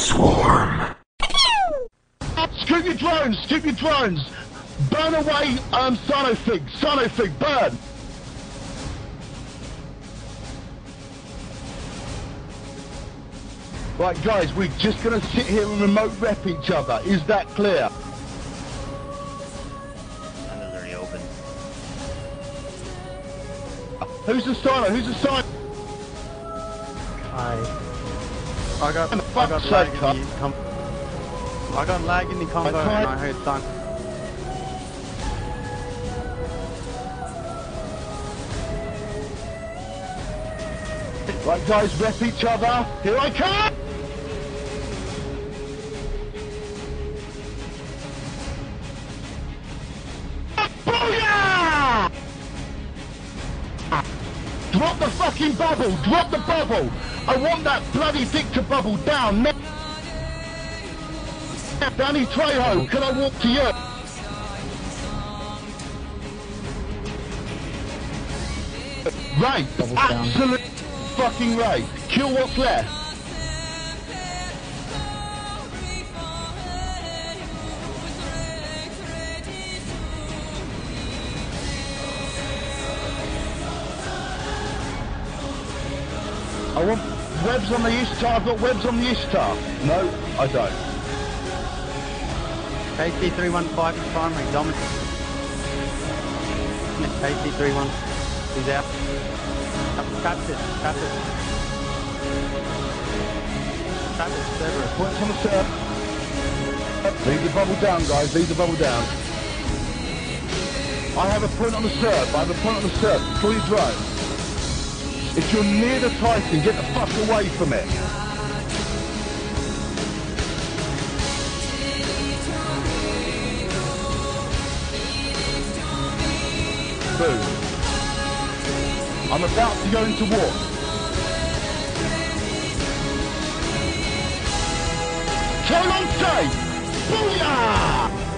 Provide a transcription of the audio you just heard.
swarm. Keep your drones! Keep your drones! Burn away um, Sonofig! Sonofig, burn! Right, guys, we're just going to sit here and remote rep each other. Is that clear? Who's the cyno? Who's the cyno? Hi. I got I got lag in the com I got lag in the combo I and I heard thunk. Right, guys, rep each other. Here I come! Drop the fucking bubble! Drop the bubble! I want that bloody dictor bubble down now! Danny Trejo, can I walk to you? Right, absolute fucking right. Kill what's left. I want webs on the Ishtar. I've got webs on the Ishtar. No, I don't. KC315 is primary, dominant. KC31 is out. Tap it, tap it. Tap it, Cerberus. Points on the serve. Leave the bubble down, guys. Leave the bubble down. I have a point on the serve. I have a point on the serve. Before you drone. If you're near the Titan, get the fuck away from it. Boom. I'm about to go into war. Kill on tape! Booyah!